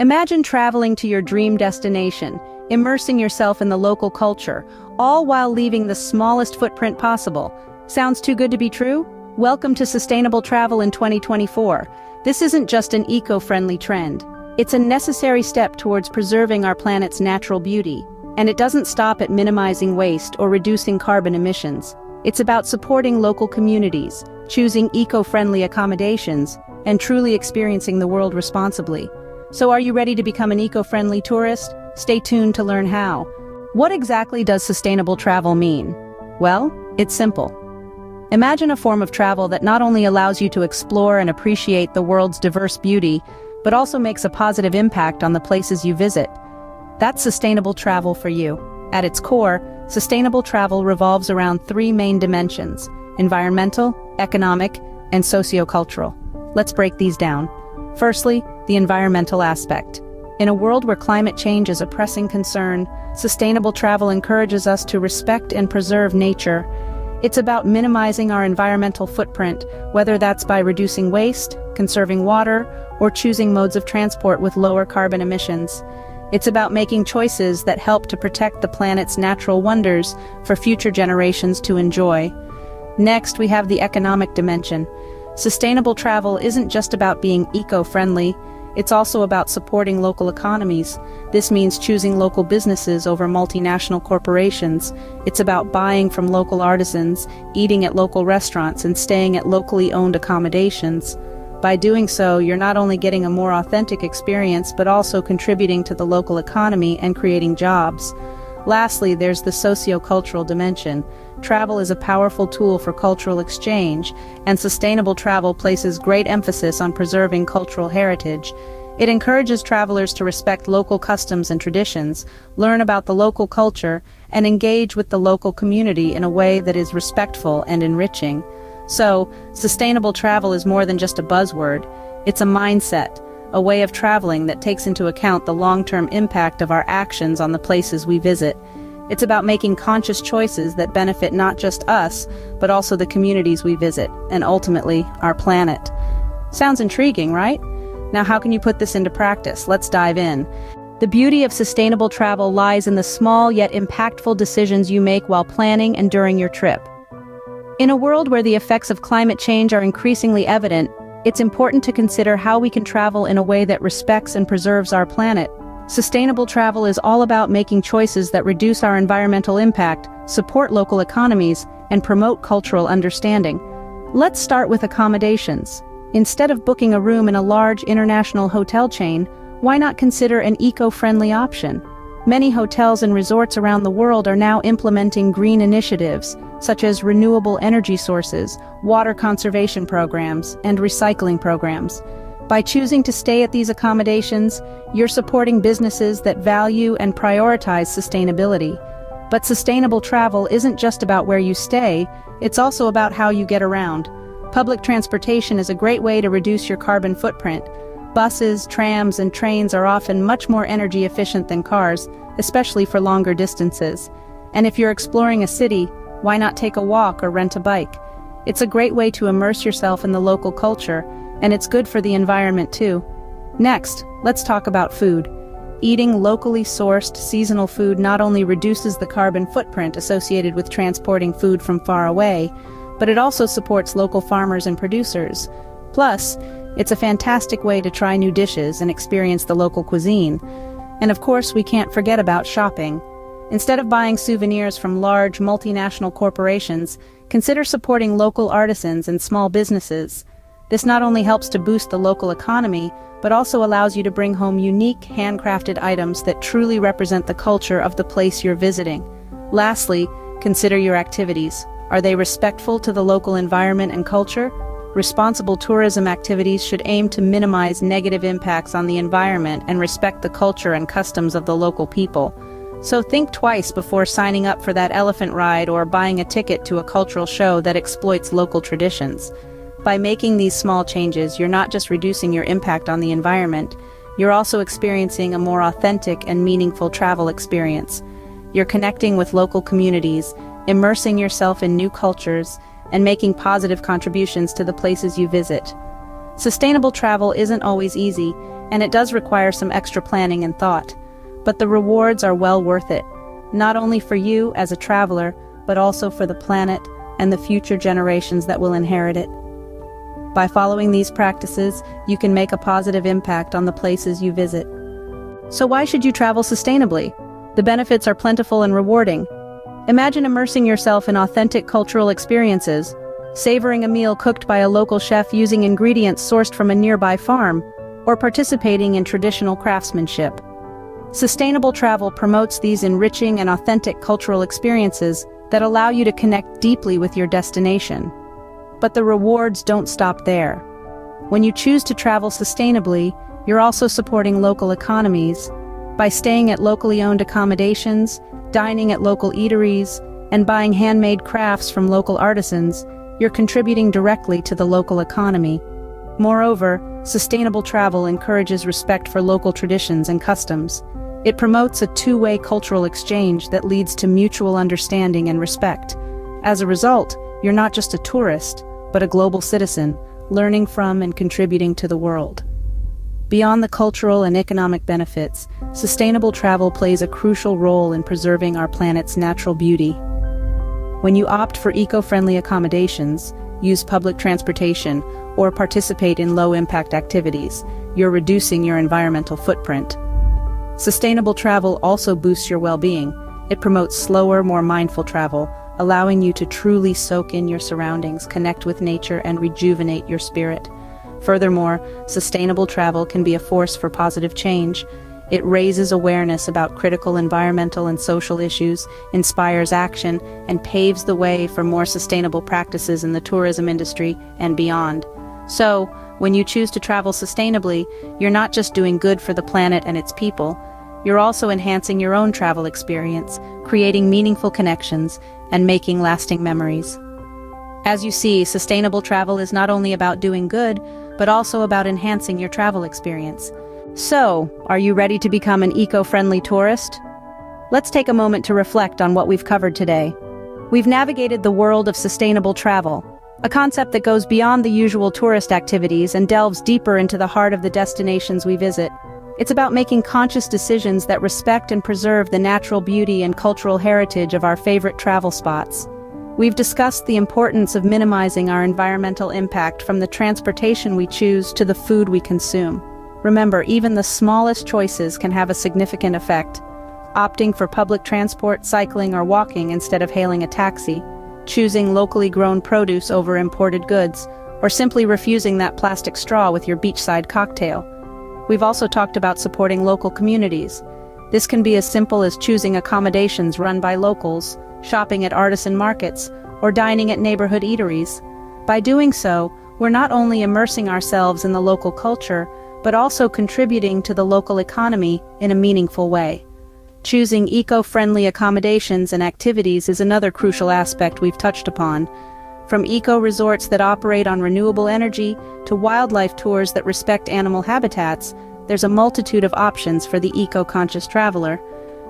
Imagine traveling to your dream destination, immersing yourself in the local culture, all while leaving the smallest footprint possible. Sounds too good to be true? Welcome to Sustainable Travel in 2024. This isn't just an eco-friendly trend. It's a necessary step towards preserving our planet's natural beauty. And it doesn't stop at minimizing waste or reducing carbon emissions. It's about supporting local communities, choosing eco-friendly accommodations, and truly experiencing the world responsibly. So are you ready to become an eco-friendly tourist? Stay tuned to learn how. What exactly does sustainable travel mean? Well, it's simple. Imagine a form of travel that not only allows you to explore and appreciate the world's diverse beauty, but also makes a positive impact on the places you visit. That's sustainable travel for you. At its core, sustainable travel revolves around three main dimensions, environmental, economic, and sociocultural. Let's break these down. Firstly, the environmental aspect. In a world where climate change is a pressing concern, sustainable travel encourages us to respect and preserve nature. It's about minimizing our environmental footprint, whether that's by reducing waste, conserving water, or choosing modes of transport with lower carbon emissions. It's about making choices that help to protect the planet's natural wonders for future generations to enjoy. Next, we have the economic dimension. Sustainable travel isn't just about being eco-friendly, it's also about supporting local economies. This means choosing local businesses over multinational corporations. It's about buying from local artisans, eating at local restaurants, and staying at locally owned accommodations. By doing so, you're not only getting a more authentic experience but also contributing to the local economy and creating jobs. Lastly, there's the socio-cultural dimension. Travel is a powerful tool for cultural exchange, and sustainable travel places great emphasis on preserving cultural heritage. It encourages travelers to respect local customs and traditions, learn about the local culture, and engage with the local community in a way that is respectful and enriching. So, sustainable travel is more than just a buzzword, it's a mindset, a way of traveling that takes into account the long-term impact of our actions on the places we visit. It's about making conscious choices that benefit not just us, but also the communities we visit, and ultimately, our planet. Sounds intriguing, right? Now how can you put this into practice? Let's dive in. The beauty of sustainable travel lies in the small yet impactful decisions you make while planning and during your trip. In a world where the effects of climate change are increasingly evident, it's important to consider how we can travel in a way that respects and preserves our planet. Sustainable travel is all about making choices that reduce our environmental impact, support local economies, and promote cultural understanding. Let's start with accommodations. Instead of booking a room in a large international hotel chain, why not consider an eco-friendly option? Many hotels and resorts around the world are now implementing green initiatives, such as renewable energy sources, water conservation programs, and recycling programs. By choosing to stay at these accommodations, you're supporting businesses that value and prioritize sustainability. But sustainable travel isn't just about where you stay, it's also about how you get around. Public transportation is a great way to reduce your carbon footprint. Buses, trams, and trains are often much more energy efficient than cars, especially for longer distances. And if you're exploring a city, why not take a walk or rent a bike? It's a great way to immerse yourself in the local culture, and it's good for the environment too. Next, let's talk about food. Eating locally sourced, seasonal food not only reduces the carbon footprint associated with transporting food from far away, but it also supports local farmers and producers. Plus, it's a fantastic way to try new dishes and experience the local cuisine. And of course, we can't forget about shopping. Instead of buying souvenirs from large multinational corporations, consider supporting local artisans and small businesses. This not only helps to boost the local economy, but also allows you to bring home unique, handcrafted items that truly represent the culture of the place you're visiting. Lastly, consider your activities. Are they respectful to the local environment and culture? Responsible tourism activities should aim to minimize negative impacts on the environment and respect the culture and customs of the local people. So think twice before signing up for that elephant ride or buying a ticket to a cultural show that exploits local traditions. By making these small changes, you're not just reducing your impact on the environment, you're also experiencing a more authentic and meaningful travel experience. You're connecting with local communities, immersing yourself in new cultures, and making positive contributions to the places you visit. Sustainable travel isn't always easy, and it does require some extra planning and thought. But the rewards are well worth it, not only for you as a traveler, but also for the planet and the future generations that will inherit it. By following these practices, you can make a positive impact on the places you visit. So why should you travel sustainably? The benefits are plentiful and rewarding. Imagine immersing yourself in authentic cultural experiences, savoring a meal cooked by a local chef using ingredients sourced from a nearby farm, or participating in traditional craftsmanship. Sustainable travel promotes these enriching and authentic cultural experiences that allow you to connect deeply with your destination. But the rewards don't stop there. When you choose to travel sustainably, you're also supporting local economies. By staying at locally owned accommodations, dining at local eateries, and buying handmade crafts from local artisans, you're contributing directly to the local economy. Moreover, sustainable travel encourages respect for local traditions and customs. It promotes a two-way cultural exchange that leads to mutual understanding and respect. As a result, you're not just a tourist, but a global citizen, learning from and contributing to the world. Beyond the cultural and economic benefits, sustainable travel plays a crucial role in preserving our planet's natural beauty. When you opt for eco-friendly accommodations, use public transportation, or participate in low-impact activities, you're reducing your environmental footprint. Sustainable travel also boosts your well-being. It promotes slower, more mindful travel, allowing you to truly soak in your surroundings, connect with nature, and rejuvenate your spirit. Furthermore, sustainable travel can be a force for positive change. It raises awareness about critical environmental and social issues, inspires action, and paves the way for more sustainable practices in the tourism industry and beyond. So, when you choose to travel sustainably, you're not just doing good for the planet and its people, you're also enhancing your own travel experience, creating meaningful connections, and making lasting memories. As you see, sustainable travel is not only about doing good, but also about enhancing your travel experience. So, are you ready to become an eco-friendly tourist? Let's take a moment to reflect on what we've covered today. We've navigated the world of sustainable travel, a concept that goes beyond the usual tourist activities and delves deeper into the heart of the destinations we visit. It's about making conscious decisions that respect and preserve the natural beauty and cultural heritage of our favorite travel spots. We've discussed the importance of minimizing our environmental impact from the transportation we choose to the food we consume. Remember, even the smallest choices can have a significant effect. Opting for public transport, cycling, or walking instead of hailing a taxi, choosing locally grown produce over imported goods, or simply refusing that plastic straw with your beachside cocktail. We've also talked about supporting local communities. This can be as simple as choosing accommodations run by locals, shopping at artisan markets, or dining at neighborhood eateries. By doing so, we're not only immersing ourselves in the local culture, but also contributing to the local economy in a meaningful way. Choosing eco-friendly accommodations and activities is another crucial aspect we've touched upon, from eco-resorts that operate on renewable energy to wildlife tours that respect animal habitats, there's a multitude of options for the eco-conscious traveler.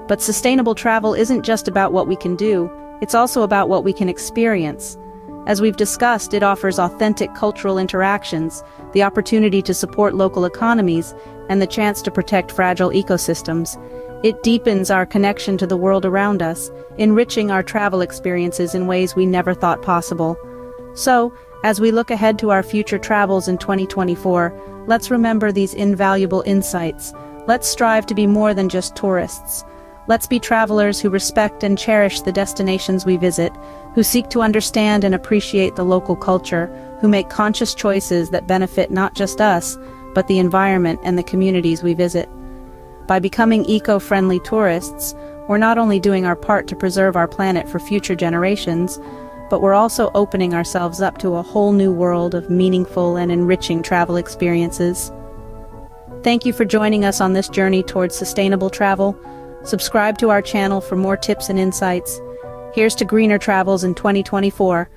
But sustainable travel isn't just about what we can do, it's also about what we can experience. As we've discussed, it offers authentic cultural interactions, the opportunity to support local economies, and the chance to protect fragile ecosystems. It deepens our connection to the world around us, enriching our travel experiences in ways we never thought possible. So, as we look ahead to our future travels in 2024, let's remember these invaluable insights. Let's strive to be more than just tourists. Let's be travelers who respect and cherish the destinations we visit, who seek to understand and appreciate the local culture, who make conscious choices that benefit not just us, but the environment and the communities we visit. By becoming eco-friendly tourists, we're not only doing our part to preserve our planet for future generations, but we're also opening ourselves up to a whole new world of meaningful and enriching travel experiences. Thank you for joining us on this journey towards sustainable travel. Subscribe to our channel for more tips and insights. Here's to greener travels in 2024.